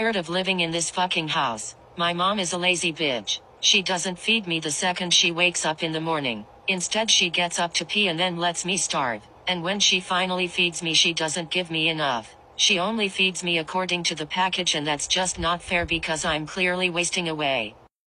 tired of living in this fucking house. My mom is a lazy bitch. She doesn't feed me the second she wakes up in the morning. Instead she gets up to pee and then lets me starve. And when she finally feeds me she doesn't give me enough. She only feeds me according to the package and that's just not fair because I'm clearly wasting away.